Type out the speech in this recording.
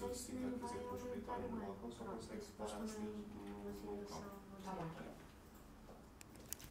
sei se nem vai aumentar mais, pronto, isso depois também uma